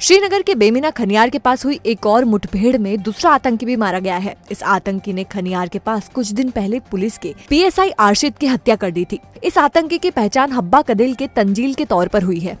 श्रीनगर के बेमिना खनियार के पास हुई एक और मुठभेड़ में दूसरा आतंकी भी मारा गया है। इस आतंकी ने खनियार के पास कुछ दिन पहले पुलिस के पीएसआई आर्शिद की हत्या कर दी थी। इस आतंकी की पहचान हब्बा कदेल के तंजील के तौर पर हुई है।